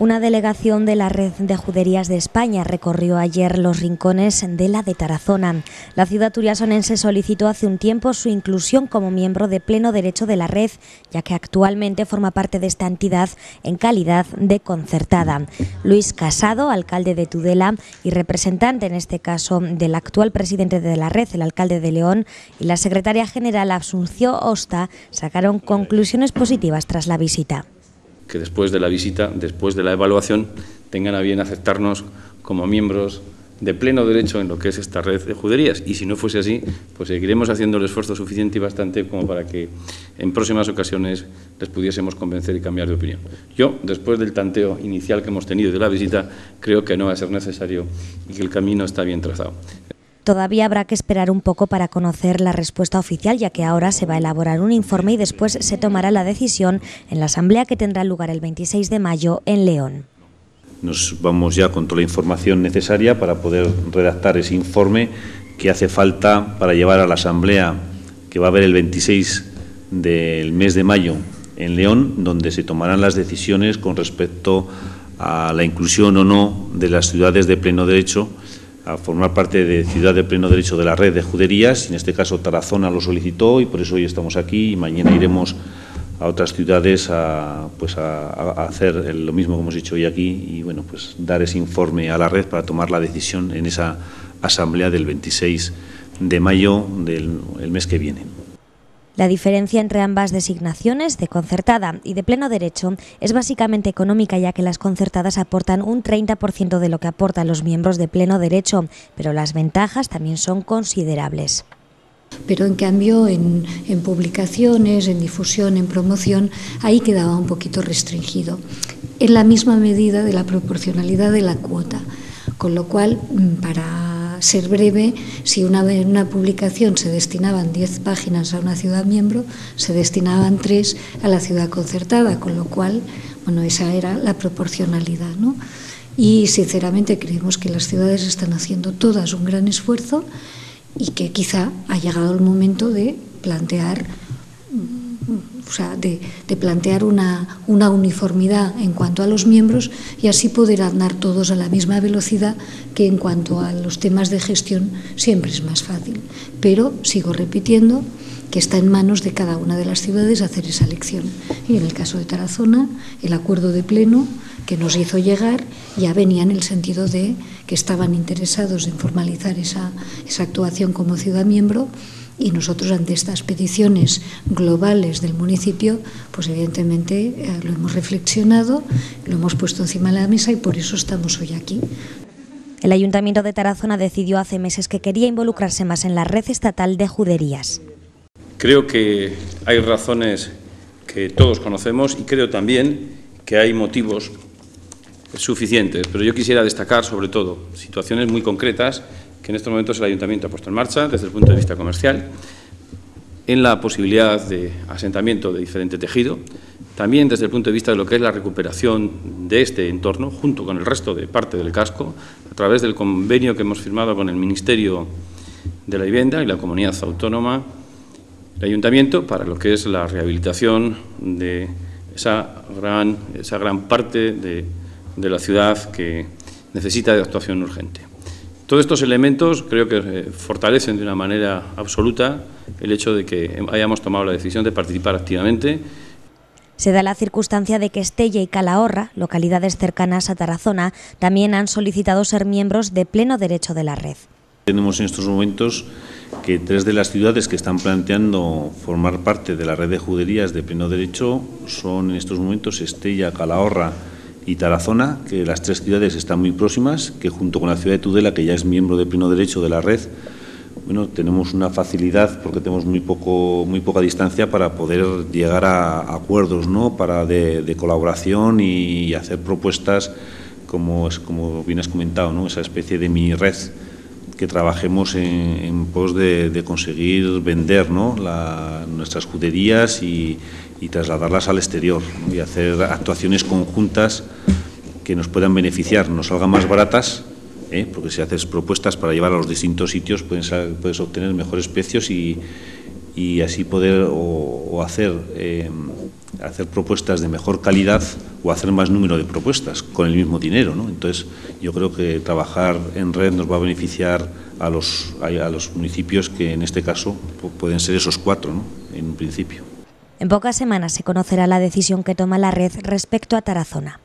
Una delegación de la Red de Juderías de España recorrió ayer los rincones de la de Tarazona. La ciudad turiasonense solicitó hace un tiempo su inclusión como miembro de pleno derecho de la red, ya que actualmente forma parte de esta entidad en calidad de concertada. Luis Casado, alcalde de Tudela y representante en este caso del actual presidente de la red, el alcalde de León, y la secretaria general Asunción Osta sacaron conclusiones positivas tras la visita que después de la visita, después de la evaluación, tengan a bien aceptarnos como miembros de pleno derecho en lo que es esta red de juderías. Y si no fuese así, pues seguiremos haciendo el esfuerzo suficiente y bastante como para que en próximas ocasiones les pudiésemos convencer y cambiar de opinión. Yo, después del tanteo inicial que hemos tenido de la visita, creo que no va a ser necesario y que el camino está bien trazado. Todavía habrá que esperar un poco para conocer la respuesta oficial, ya que ahora se va a elaborar un informe y después se tomará la decisión en la asamblea que tendrá lugar el 26 de mayo en León. Nos vamos ya con toda la información necesaria para poder redactar ese informe que hace falta para llevar a la asamblea que va a haber el 26 del mes de mayo en León, donde se tomarán las decisiones con respecto a la inclusión o no de las ciudades de pleno derecho a formar parte de ciudad de pleno derecho de la red de juderías. En este caso Tarazona lo solicitó y por eso hoy estamos aquí y mañana iremos a otras ciudades a, pues a, hacer lo mismo que hemos hecho hoy aquí y bueno pues dar ese informe a la red para tomar la decisión en esa asamblea del 26 de mayo del mes que viene. La diferencia entre ambas designaciones, de concertada y de pleno derecho, es básicamente económica ya que las concertadas aportan un 30% de lo que aportan los miembros de pleno derecho, pero las ventajas también son considerables. Pero en cambio en, publicaciones, en difusión, en promoción, ahí quedaba un poquito restringido, en la misma medida de la proporcionalidad de la cuota, con lo cual mm, ser breve, si una, en una publicación se destinaban 10 páginas a una ciudad miembro, se destinaban 3 a la ciudad concertada, con lo cual, bueno, esa era la proporcionalidad, ¿no? Y sinceramente creemos que las ciudades están haciendo todas un gran esfuerzo y que quizá ha llegado el momento de plantear o sea, de, plantear una, una, uniformidad en cuanto a los miembros y así poder andar todos a la misma velocidad que en cuanto a los temas de gestión siempre es más fácil. Pero sigo repitiendo que está en manos de cada una de las ciudades hacer esa elección. Y en el caso de Tarazona, el acuerdo de pleno que nos hizo llegar ya venía en el sentido de que estaban interesados en formalizar esa, esa actuación como ciudad miembro y nosotros ante estas peticiones globales del municipio, pues evidentemente eh, lo hemos reflexionado, lo hemos puesto encima de la mesa y por eso estamos hoy aquí. El Ayuntamiento de Tarazona decidió hace meses que quería involucrarse más en la red estatal de juderías. Creo que hay razones que todos conocemos y creo también que hay motivos suficientes, pero yo quisiera destacar sobre todo situaciones muy concretas que en estos momentos el Ayuntamiento ha puesto en marcha desde el punto de vista comercial, en la posibilidad de asentamiento de diferente tejido, también desde el punto de vista de lo que es la recuperación de este entorno, junto con el resto de parte del casco, a través del convenio que hemos firmado con el Ministerio de la Vivienda y la Comunidad Autónoma, el Ayuntamiento, para lo que es la rehabilitación de esa gran, esa gran parte de, de la ciudad que necesita de actuación urgente. Todos estos elementos creo que eh, fortalecen de una manera absoluta el hecho de que hayamos tomado la decisión de participar activamente. Se da la circunstancia de que Estella y Calahorra, localidades cercanas a Tarazona, también han solicitado ser miembros de pleno derecho de la red. Tenemos en estos momentos tres de las ciudades que están planteando formar parte de la red de juderías de pleno derecho son en estos momentos Estella, Calahorra y Tarazona, que las tres ciudades están muy próximas, que junto con la ciudad de Tudela, que ya es miembro de pleno derecho de la red, bueno, tenemos una facilidad porque tenemos muy poco muy poca distancia para poder llegar a acuerdos, ¿no? Para de, colaboración y hacer propuestas como como bien has comentado, ¿no? Esa especie de mini red que trabajemos en, pos de, conseguir vender ¿no? nuestras juderías y, trasladarlas al exterior y hacer actuaciones conjuntas que nos puedan beneficiar, nos salgan más baratas, ¿eh? porque si haces propuestas para llevar a los distintos sitios puedes, puedes obtener mejores precios y, así poder o, hacer, eh, hacer propuestas de mejor calidad o hacer más número de propuestas con el mismo dinero. ¿no? Entonces, yo creo que trabajar en red nos va a beneficiar a los, a los municipios que en este caso pueden ser esos cuatro, ¿no? en un principio. En pocas semanas se conocerá la decisión que toma la red respecto a Tarazona.